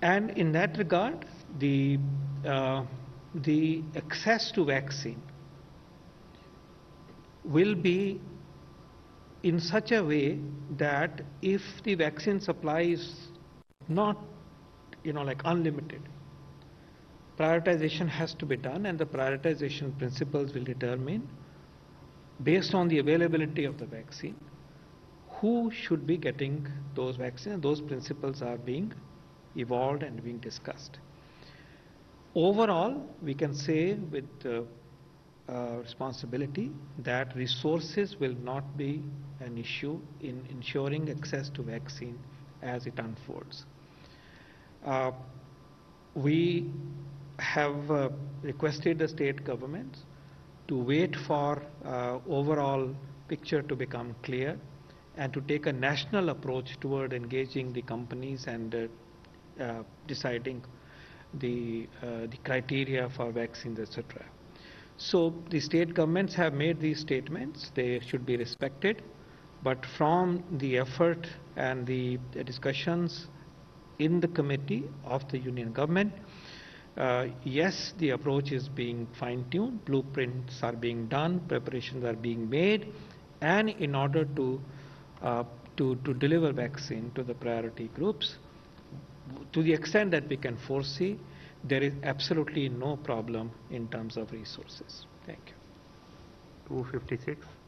And in that regard, the, uh, the access to vaccine will be in such a way that if the vaccine supply is not, you know, like unlimited, prioritization has to be done and the prioritization principles will determine based on the availability of the vaccine who should be getting those vaccines. Those principles are being evolved and being discussed. Overall, we can say with uh, uh, responsibility that resources will not be an issue in ensuring access to vaccine as it unfolds. Uh, we have uh, requested the state governments to wait for uh, overall picture to become clear and to take a national approach toward engaging the companies and uh, deciding the, uh, the criteria for vaccines, etc. So the state governments have made these statements. They should be respected. But from the effort and the, the discussions in the committee of the union government, uh, yes, the approach is being fine-tuned, blueprints are being done, preparations are being made, and in order to, uh, to, to deliver vaccine to the priority groups, to the extent that we can foresee, there is absolutely no problem in terms of resources. Thank you. 256.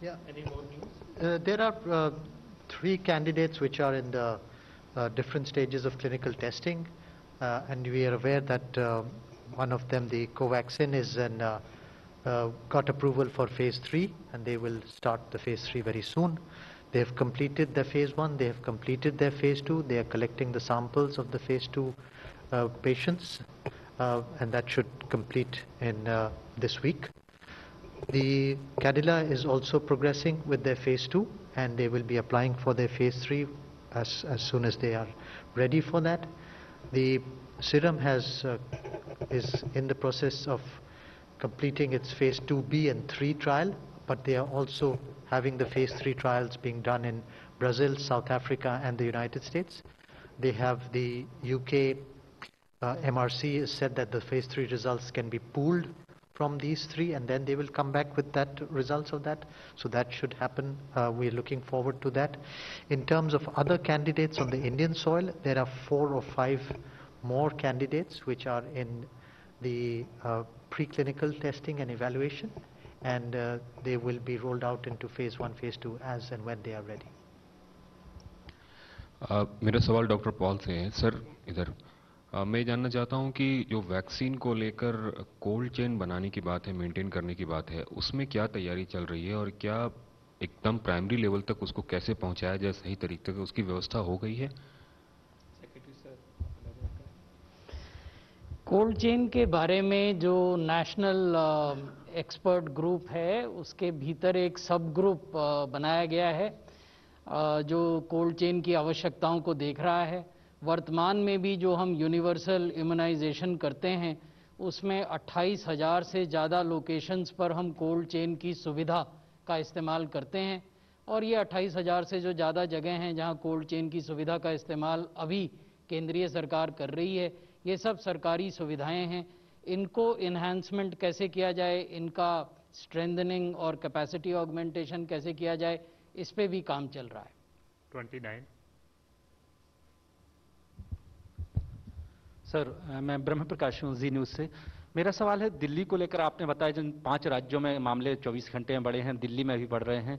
Yeah. Any more news? Uh, There are uh, three candidates which are in the uh, different stages of clinical testing, uh, and we are aware that uh, one of them, the Covaxin, is in, uh, uh, got approval for phase three, and they will start the phase three very soon. They have completed their phase one, they have completed their phase two, they are collecting the samples of the phase two uh, patients, uh, and that should complete in uh, this week. The Cadila is also progressing with their phase two, and they will be applying for their phase three as, as soon as they are ready for that. The Serum has, uh, is in the process of completing its phase 2B and 3 trial, but they are also having the phase 3 trials being done in Brazil, South Africa, and the United States. They have the UK uh, MRC said that the phase 3 results can be pooled from these three, and then they will come back with that results of that. So that should happen. Uh, we're looking forward to that. In terms of other candidates on the Indian soil, there are four or five more candidates which are in the uh, preclinical testing and evaluation, and uh, they will be rolled out into phase one, phase two, as and when they are ready. आ, मेरा सवाल doctor Paul से है sir इधर आ, मैं जानना चाहता हूँ कि जो वैक्सीन को लेकर कोल्ड चेन बनाने की बात है मेंटेन करने की बात है उसमें क्या तैयारी चल रही है और क्या एकदम प्राइमरी लेवल तक उसको कैसे पहुँचाया जाए सही तरीके से उसकी व्यवस्था हो गई है? कोल्ड चेन के बारे में जो नेशनल एक्सपर्ट ग्रुप है उसके भीतर एक सब ग्रुप बनाया गया है। जो कोल्ड चेन की आवश्यकताओं को देख रहा है। वर्तमान में भी जो हम यूनिवर्सल इम्यूनाइजेशन करते हैं उसमें 28,000 से ज़्यादा लोकेशंस पर हम कोल्ड चेन की सुविधा का इस्तेमाल करते हैं और ये 28,000 से जो ज़्यादा जगह हैं जहाँ कोल्ड चेन की सुविधा का इस्तेमाल अभी केंद्रीय सरकार कर रही है ये सब सरकारी सुविधाएँ हैं इनको इन्हांसमेंट कैसे किया जाए इनका स्ट्रेंथनिंग और कैपेसिटी ऑगमेंटेशन कैसे किया जाए इस पर भी काम चल रहा है 29. सर, मैं ब्रह्म प्रकाश हूँ, जी न्यूज़ से। मेरा सवाल है, दिल्ली को लेकर आपने बताया जिन पाँच राज्यों में मामले 24 घंटे में बढ़े हैं, दिल्ली में भी बढ़ रहे हैं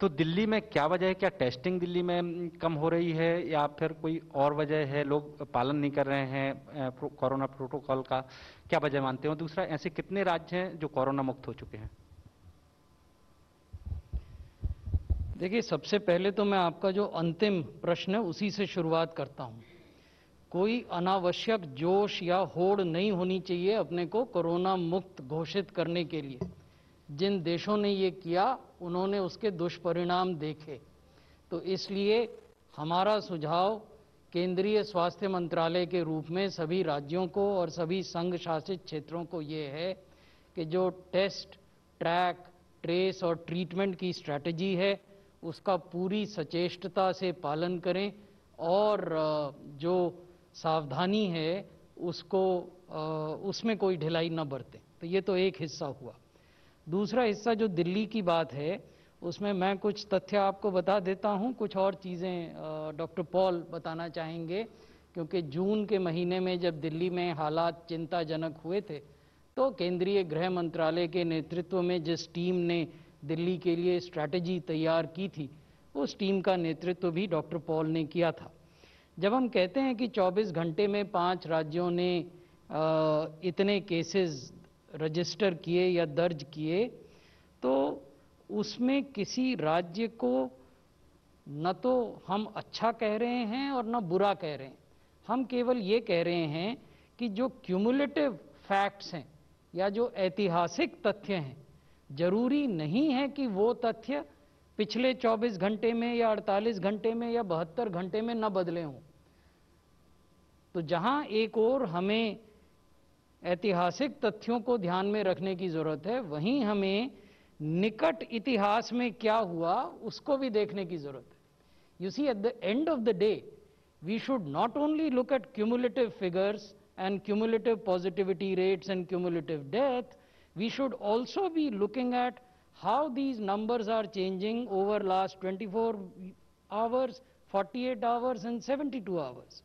तो दिल्ली में क्या वजह है? क्या टेस्टिंग दिल्ली में कम हो रही है या फिर कोई और वजह है? लोग पालन नहीं कर रहे हैं कोरोना प्रोटोकॉल का क्या वजह मानते हो? दूसरा, ऐसे कितने राज्य हैं जो कोरोना मुक्त हो चुके हैं? देखिए, सबसे पहले तो मैं आपका जो अंतिम प्रश्न है, उसी से शुरुआत करता हूँ। कोई अनावश्यक जोश या होड़ नहीं होनी चाहिए अपने को कोरोना मुक्त घोषित करने के लिए। जिन देशों ने ये किया, उन्होंने उसके दुष्परिणाम देखे। तो इसलिए हमारा सुझाव केंद्रीय स्वास्थ्य मंत्रालय के रूप में सभी राज्यों को और सभी संघ शासित क्षेत्रों को ये है कि जो टेस्ट, ट्रैक, ट्रेस और ट्रीटमेंट की स्ट्रैटेजी है, उसका पूरी सचेष्टता से पालन करें और जो सावधानी है, उसको उसमें कोई ढिलाई न बरतें। तो ये तो एक हिस्सा हुआ। दूसरा हिस्सा जो दिल्ली की बात है, उसमें मैं कुछ तथ्य आपको बता देता हूँ, कुछ और चीज़ें डॉक्टर पॉल बताना चाहेंगे, क्योंकि जून के महीने में जब दिल्ली में हालात चिंताजनक हुए थे तो केंद्रीय गृह मंत्रालय के नेतृत्व में जिस टीम ने दिल्ली के लिए स्ट्रैटेजी तैयार की थी, उस टीम का नेतृत्व भी डॉक्टर पॉल ने किया था। जब हम कहते हैं कि 24 घंटे में पाँच राज्यों ने इतने केसेस रजिस्टर किए या दर्ज किए तो उसमें किसी राज्य को न तो हम अच्छा कह रहे हैं और न बुरा कह रहे हैं। हम केवल ये कह रहे हैं कि जो क्यूमुलेटिव फैक्ट्स हैं या जो ऐतिहासिक तथ्य हैं, ज़रूरी नहीं है कि वो तथ्य पिछले 24 घंटे में या 48 घंटे में या बहत्तर घंटे में न बदले हों। तो जहाँ एक और हमें ऐतिहासिक तथ्यों को ध्यान में रखने की ज़रूरत है, वहीं हमें निकट इतिहास में क्या हुआ, उसको भी देखने की ज़रूरत है। You see at the end of the day we should not only look at cumulative figures and cumulative positivity rates and cumulative death we should also be looking at how these numbers are changing over last twenty four hours forty eight hours and seventy two hours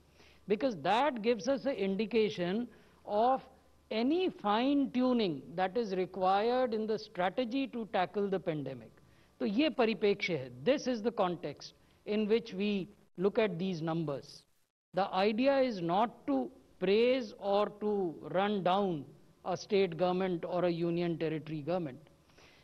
because that gives us an indication of any fine tuning that is required in the strategy to tackle the pandemic. So. This is the context in which we look at these numbers. The idea is not to praise or to run down a state government or a union territory government.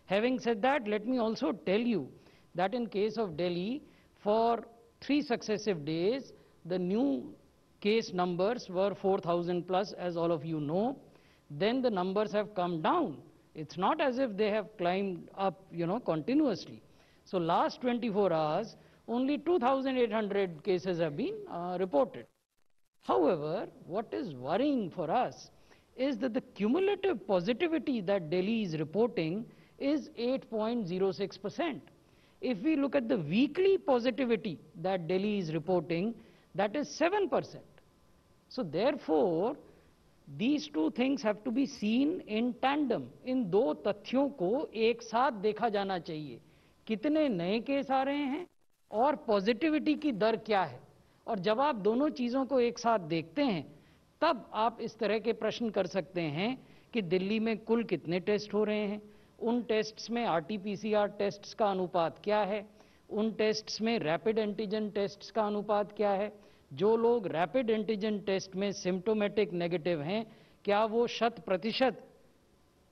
Having said that, let me also tell you that in case of Delhi, for three successive days, the new case numbers were 4,000 plus, as all of you know. Then the numbers have come down. It's not as if they have climbed up, you know, continuously. So last 24 hours, only 2,800 cases have been uh, reported. However, what is worrying for us is that the cumulative positivity that Delhi is reporting is 8.06%. If we look at the weekly positivity that Delhi is reporting, that is 7%. So therefore, these two things have to be seen in tandem. इन दो तथ्यों को एक साथ देखा जाना चाहिए। कितने नए केस आ रहे हैं और पॉजिटिविटी की दर क्या है? और जब आप दोनों चीज़ों को एक साथ देखते हैं तब आप इस तरह के प्रश्न कर सकते हैं कि दिल्ली में कुल कितने टेस्ट हो रहे हैं? उन टेस्ट्स में आरटीपीसीआर टेस्ट्स का अनुपात क्या है? उन टेस्ट्स में रैपिड एंटीजन टेस्ट्स का अनुपात क्या है? जो लोग रैपिड एंटीजन टेस्ट में सिम्टोमेटिक नेगेटिव हैं, क्या वो शत प्रतिशत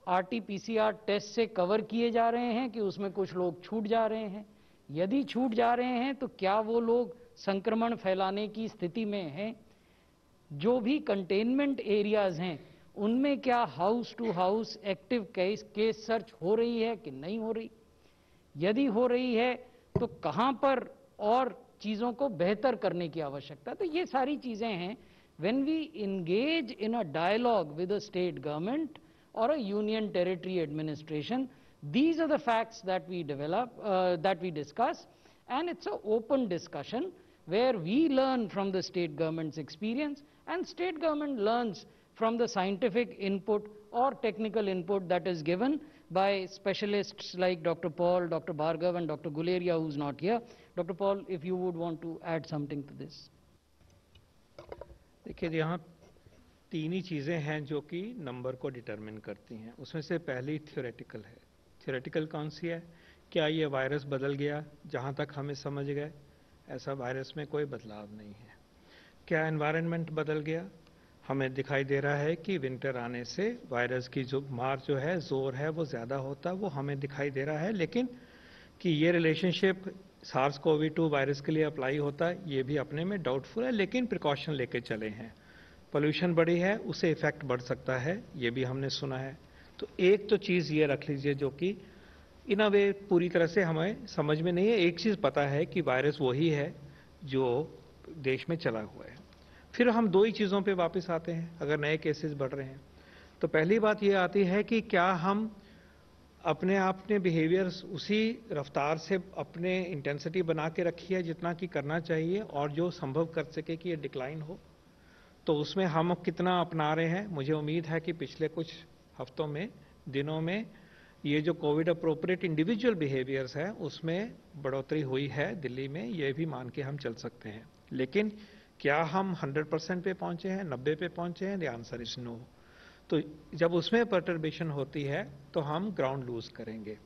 आरटीपीसीआर टेस्ट से कवर किए जा रहे हैं कि उसमें कुछ लोग छूट जा रहे हैं? यदि छूट जा रहे हैं तो क्या वो लोग संक्रमण फैलाने की स्थिति में हैं? जो भी कंटेनमेंट एरियाज़ हैं, उनमें क्या house to house active case case search हो रही है कि नहीं हो रही? यदि हो रही है तो कहाँ पर और चीज़ों को बेहतर करने की आवश्यकता। तो ये सारी चीज़ें हैं। When we engage in a dialogue with a state government और a union territory administration these are the facts that we develop that we discuss and it's a open discussion where we learn from the state government's experience and state government learns from the scientific input और technical input that is given by specialists like Dr. Paul, Dr. Bhargav and Dr. Guleria who's not here. Dr. Paul, if you would want to add something to this. देखिए यहाँ तीन ही चीज़ें हैं जो कि number को determine करती हैं उसमें से पहली थियोरेटिकल है थियोरेटिकल कौन सी है क्या ये वायरस बदल गया जहाँ तक हमें समझ गए ऐसा वायरस में कोई बदलाव नहीं है क्या एनवायरनमेंट बदल गया हमें दिखाई दे रहा है कि विंटर आने से वायरस की जो मार जो है, ज़ोर है, वो ज़्यादा होता है वो हमें दिखाई दे रहा है। लेकिन कि ये relationship SARS CoV two virus के लिए अप्लाई होता है ये भी अपने में डाउटफुल है, लेकिन प्रिकॉशन लेके चले हैं। पोल्यूशन बढ़ी है, उसे इफ़ेक्ट बढ़ सकता है, ये भी हमने सुना है। तो एक तो चीज़ ये रख लीजिए जो कि इन अ वे पूरी तरह से हमें समझ में नहीं है। एक चीज़ पता है कि वायरस वही है जो देश में चला हुआ है। फिर हम दो ही चीज़ों पे वापस आते हैं, अगर नए केसेस बढ़ रहे हैं। तो पहली बात ये आती है कि क्या हम अपने अपने बिहेवियर्स उसी रफ्तार से अपने इंटेंसिटी बना के रखी है जितना कि करना चाहिए और जो संभव कर सके कि ये डिक्लाइन हो। तो उसमें हम कितना अपना रहे हैं? मुझे उम्मीद है कि पिछले कुछ हफ्तों में, दिनों में ये जो कोविड अप्रोप्रिएट इंडिविजुअल बिहेवियर्स है, उसमें बढ़ोतरी हुई है दिल्ली में, ये भी मान के हम चल सकते हैं। लेकिन क्या हम 100 परसेंट पे पहुँचे हैं 90 पे पहुँचे हैं? आंसर इज़ नो तो जब उसमें परटर्बेशन होती है तो हम ग्राउंड लूज करेंगे।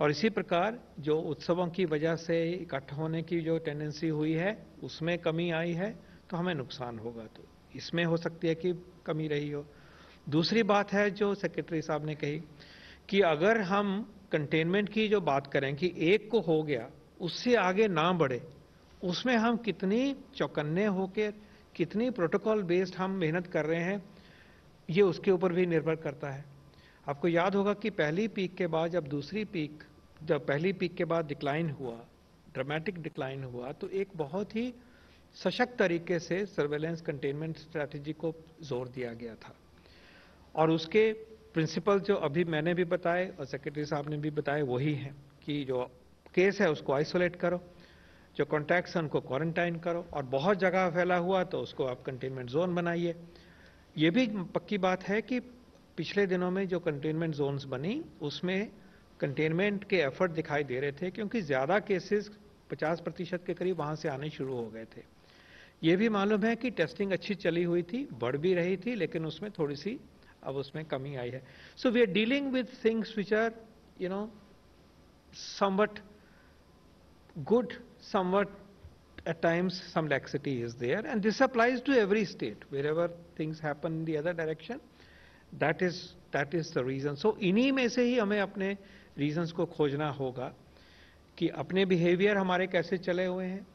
और इसी प्रकार जो उत्सवों की वजह से इकट्ठा होने की जो टेंडेंसी हुई है, उसमें कमी आई है तो हमें नुकसान होगा तो। इसमें हो सकती है कि कमी रही हो। दूसरी बात है जो सेक्रेटरी साहब ने कही कि अगर हम कंटेनमेंट की जो बात करें कि एक को हो गया, उससे आगे ना बढ़े उसमें हम कितनी चौकन्ने होकर कितनी प्रोटोकॉल बेस्ड हम मेहनत कर रहे हैं, ये उसके ऊपर भी निर्भर करता है। आपको याद होगा कि पहली पीक के बाद जब दूसरी पीक जब पहली पीक के बाद डिक्लाइन हुआ ड्रामेटिक डिक्लाइन हुआ तो एक बहुत ही सशक्त तरीके से सर्वेलेंस कंटेनमेंट स्ट्रैटेजी को ज़ोर दिया गया था। और उसके प्रिंसिपल जो अभी मैंने भी बताए और सेक्रेटरी साहब ने भी बताए, वही हैं कि जो केस है उसको आइसोलेट करो। जो कॉन्टैक्ट्स हैं, उनको क्वारंटाइन करो। और बहुत जगह फैला हुआ तो उसको आप कंटेनमेंट जोन बनाइए। ये भी पक्की बात है कि पिछले दिनों में जो कंटेनमेंट जोन्स बनी, उसमें कंटेनमेंट के एफर्ट दिखाई दे रहे थे, क्योंकि ज़्यादा केसेस 50 प्रतिशत के करीब वहाँ से आने शुरू हो गए थे। ये भी मालूम है कि टेस्टिंग अच्छी चली हुई थी, बढ़ भी रही थी, लेकिन उसमें थोड़ी सी अब उसमें कमी आई है। So we are dealing with things which are you know somewhat good somewhat at times some laxity is there and this applies to every state wherever things happen in the other direction that is that is the reason so इन्हीं में से ही हमें अपने reasons को खोजना होगा कि अपने बिहेवियर हमारे कैसे चले हुए हैं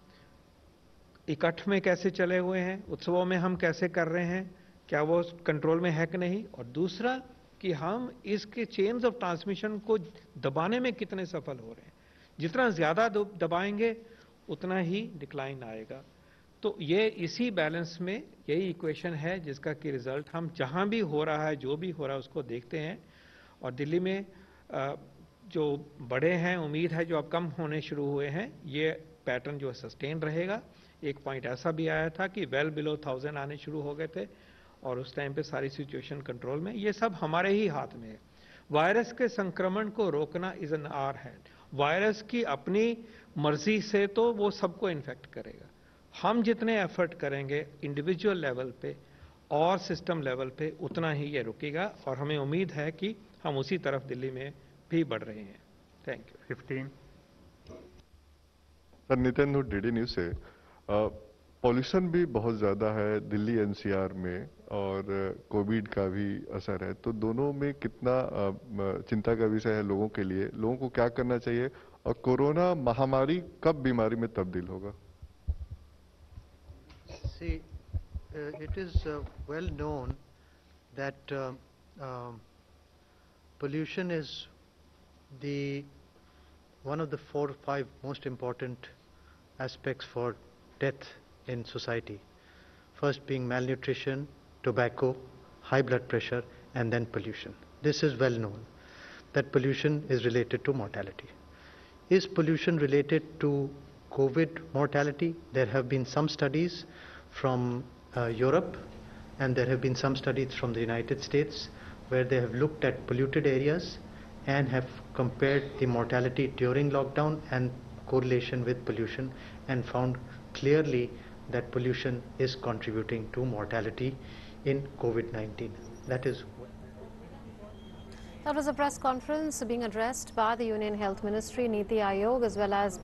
इकट्ठ में कैसे चले हुए हैं उत्सवों में हम कैसे कर रहे हैं क्या वो कंट्रोल में है कि नहीं और दूसरा कि हम इसके चेन्स ऑफ़ ट्रांसमिशन को दबाने में कितने सफल हो रहे हैं जितना ज़्यादा दबाएँगे उतना ही डिक्लाइन आएगा। तो ये इसी बैलेंस में यही इक्वेशन है जिसका कि रिज़ल्ट हम जहाँ भी हो रहा है, जो भी हो रहा है, उसको देखते हैं। और दिल्ली में जो बड़े हैं, उम्मीद है जो अब कम होने शुरू हुए हैं, ये पैटर्न जो सस्टेन रहेगा। एक पॉइंट ऐसा भी आया था कि वेल बिलो थाउज़ेंड आने शुरू हो गए थे और उस टाइम पे सारी सिचुएशन कंट्रोल में। ये सब हमारे ही हाथ में है। वायरस के संक्रमण को रोकना is in our hand virus की अपनी मर्ज़ी से तो वो सबको इन्फेक्ट करेगा। हम जितने एफर्ट करेंगे इंडिविजुअल लेवल पे और सिस्टम लेवल पे उतना ही ये रुकेगा और हमें उम्मीद है कि हम उसी तरफ़ दिल्ली में भी बढ़ रहे हैं। Thank you fifteen sir Nitin D news से पॉल्यूशन भी बहुत ज़्यादा है दिल्ली एनसीआर में। और कोविड का भी असर है। तो दोनों में कितना चिंता का विषय है लोगों के लिए? लोगों को क्या करना चाहिए? और कोरोना महामारी कब बीमारी में तब्दील होगा? It is well known that pollution is one of the four five most important aspects for death in society first being malnutrition tobacco, high blood pressure, and then pollution. This is well known that pollution is related to mortality. Is pollution related to COVID mortality? There have been some studies from uh, Europe and there have been some studies from the United States where they have looked at polluted areas and have compared the mortality during lockdown and correlation with pollution and found clearly that pollution is contributing to mortality in COVID-19. That is that was a press conference being addressed by the Union Health Ministry, Niti Aayog, as well as